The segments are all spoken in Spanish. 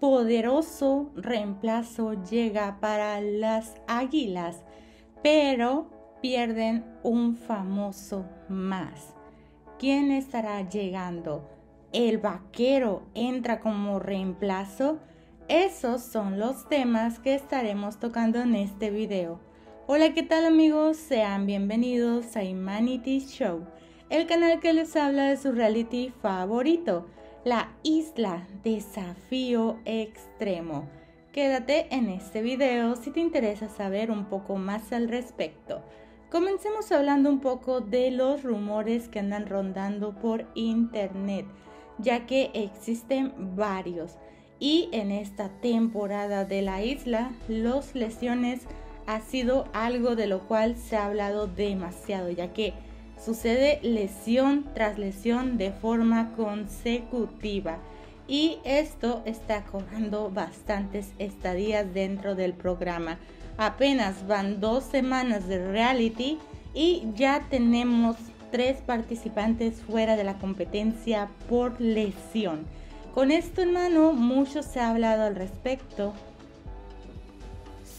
poderoso reemplazo llega para las águilas, pero pierden un famoso más. ¿Quién estará llegando? ¿El vaquero entra como reemplazo? Esos son los temas que estaremos tocando en este video. Hola, ¿qué tal amigos? Sean bienvenidos a Humanity Show, el canal que les habla de su reality favorito la isla desafío extremo. Quédate en este video si te interesa saber un poco más al respecto. Comencemos hablando un poco de los rumores que andan rondando por internet, ya que existen varios. Y en esta temporada de la isla, los lesiones ha sido algo de lo cual se ha hablado demasiado, ya que Sucede lesión tras lesión de forma consecutiva y esto está cobrando bastantes estadías dentro del programa. Apenas van dos semanas de reality y ya tenemos tres participantes fuera de la competencia por lesión. Con esto en mano, mucho se ha hablado al respecto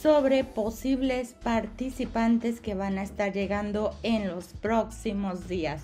sobre posibles participantes que van a estar llegando en los próximos días.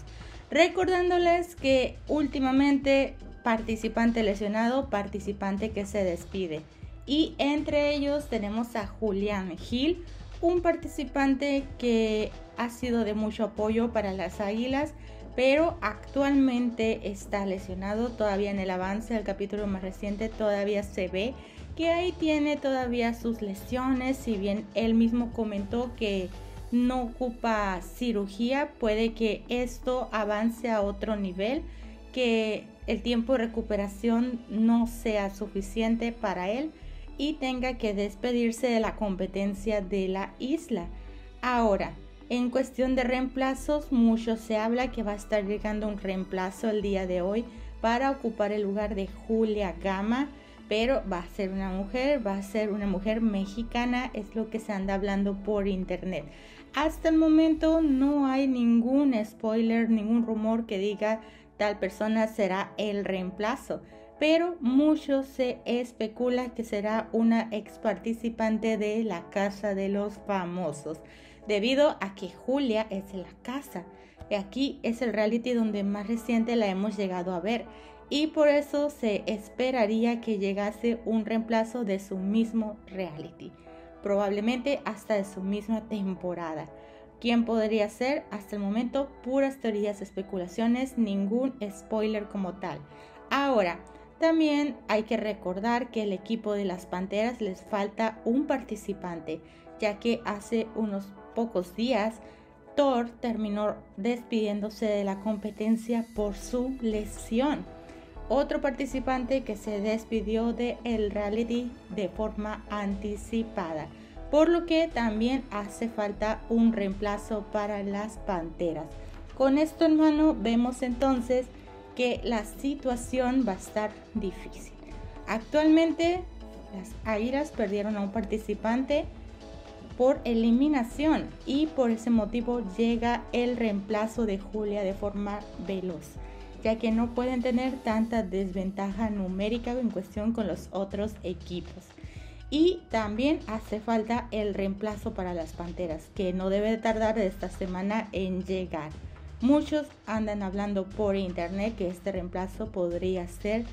Recordándoles que últimamente participante lesionado, participante que se despide. Y entre ellos tenemos a Julián Gil, un participante que ha sido de mucho apoyo para las Águilas, pero actualmente está lesionado. Todavía en el avance del capítulo más reciente todavía se ve que ahí tiene todavía sus lesiones, si bien él mismo comentó que no ocupa cirugía, puede que esto avance a otro nivel, que el tiempo de recuperación no sea suficiente para él y tenga que despedirse de la competencia de la isla. Ahora, en cuestión de reemplazos, mucho se habla que va a estar llegando un reemplazo el día de hoy para ocupar el lugar de Julia Gama pero va a ser una mujer, va a ser una mujer mexicana, es lo que se anda hablando por internet. Hasta el momento no hay ningún spoiler, ningún rumor que diga tal persona será el reemplazo, pero mucho se especula que será una ex participante de la Casa de los Famosos, debido a que Julia es la casa. Y aquí es el reality donde más reciente la hemos llegado a ver y por eso se esperaría que llegase un reemplazo de su mismo reality, probablemente hasta de su misma temporada. ¿Quién podría ser? Hasta el momento puras teorías, especulaciones, ningún spoiler como tal. Ahora, también hay que recordar que el equipo de las Panteras les falta un participante, ya que hace unos pocos días Thor terminó despidiéndose de la competencia por su lesión otro participante que se despidió de el reality de forma anticipada, por lo que también hace falta un reemplazo para las Panteras. Con esto en mano vemos entonces que la situación va a estar difícil. Actualmente las Águilas perdieron a un participante por eliminación y por ese motivo llega el reemplazo de Julia de forma veloz ya que no pueden tener tanta desventaja numérica en cuestión con los otros equipos. Y también hace falta el reemplazo para las Panteras, que no debe tardar esta semana en llegar. Muchos andan hablando por internet que este reemplazo podría ser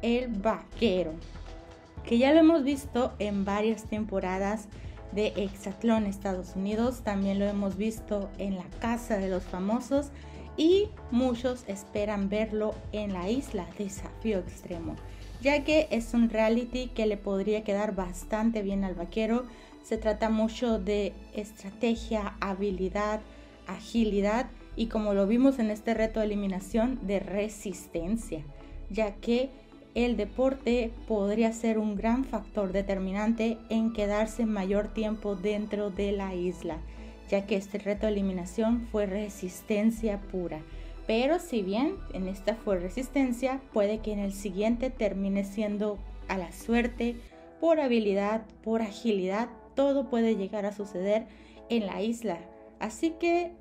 el vaquero, que ya lo hemos visto en varias temporadas de Exatlón Estados Unidos, también lo hemos visto en la Casa de los Famosos y muchos esperan verlo en la isla Desafío Extremo, ya que es un reality que le podría quedar bastante bien al vaquero. Se trata mucho de estrategia, habilidad, agilidad y como lo vimos en este reto de eliminación, de resistencia, ya que el deporte podría ser un gran factor determinante en quedarse mayor tiempo dentro de la isla ya que este reto de eliminación fue resistencia pura. Pero si bien en esta fue resistencia, puede que en el siguiente termine siendo a la suerte, por habilidad, por agilidad, todo puede llegar a suceder en la isla. Así que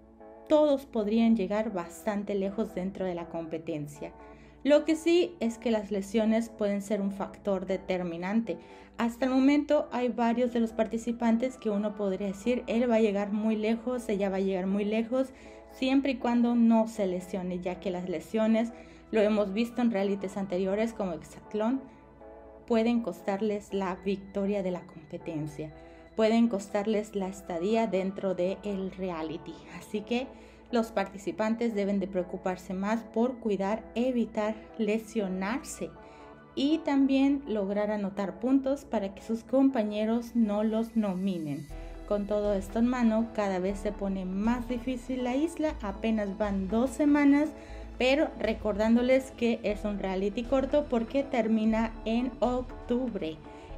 todos podrían llegar bastante lejos dentro de la competencia. Lo que sí es que las lesiones pueden ser un factor determinante. Hasta el momento hay varios de los participantes que uno podría decir, él va a llegar muy lejos, ella va a llegar muy lejos, siempre y cuando no se lesione, ya que las lesiones, lo hemos visto en realities anteriores como Exatlón, pueden costarles la victoria de la competencia, pueden costarles la estadía dentro del el reality. Así que los participantes deben de preocuparse más por cuidar, evitar lesionarse y también lograr anotar puntos para que sus compañeros no los nominen. Con todo esto en mano, cada vez se pone más difícil la isla, apenas van dos semanas, pero recordándoles que es un reality corto porque termina en octubre.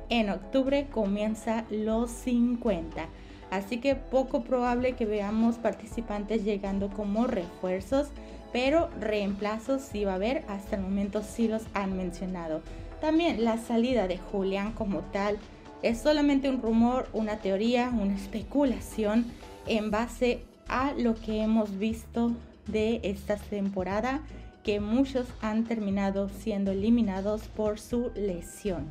En octubre comienza los 50. Así que poco probable que veamos participantes llegando como refuerzos, pero reemplazos sí va a haber, hasta el momento sí los han mencionado. También la salida de Julián como tal es solamente un rumor, una teoría, una especulación en base a lo que hemos visto de esta temporada, que muchos han terminado siendo eliminados por su lesión.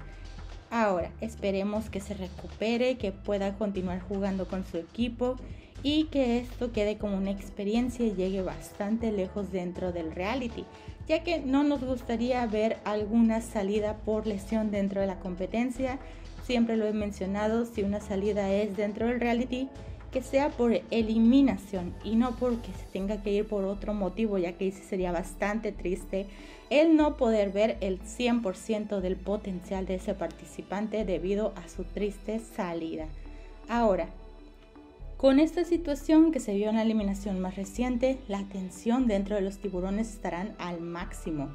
Ahora, esperemos que se recupere, que pueda continuar jugando con su equipo y que esto quede como una experiencia y llegue bastante lejos dentro del reality, ya que no nos gustaría ver alguna salida por lesión dentro de la competencia. Siempre lo he mencionado, si una salida es dentro del reality, que sea por eliminación y no porque se tenga que ir por otro motivo, ya que sería bastante triste el no poder ver el 100% del potencial de ese participante debido a su triste salida. Ahora, con esta situación que se vio en la eliminación más reciente, la tensión dentro de los tiburones estarán al máximo.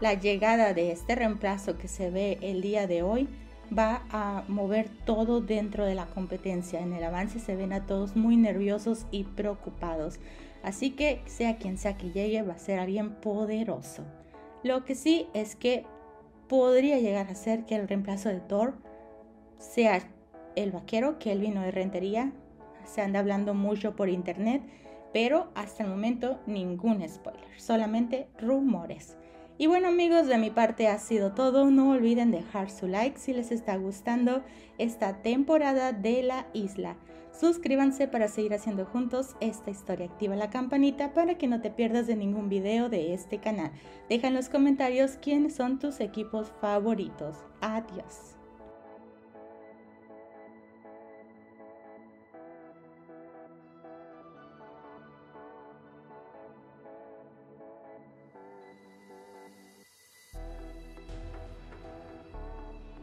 La llegada de este reemplazo que se ve el día de hoy va a mover todo dentro de la competencia. En el avance se ven a todos muy nerviosos y preocupados. Así que sea quien sea que llegue, va a ser alguien poderoso. Lo que sí es que podría llegar a ser que el reemplazo de Thor sea el vaquero, que él vino de Rentería. Se anda hablando mucho por internet, pero hasta el momento ningún spoiler, solamente rumores. Y bueno amigos, de mi parte ha sido todo. No olviden dejar su like si les está gustando esta temporada de la isla. Suscríbanse para seguir haciendo juntos esta historia. Activa la campanita para que no te pierdas de ningún video de este canal. Deja en los comentarios quiénes son tus equipos favoritos. Adiós.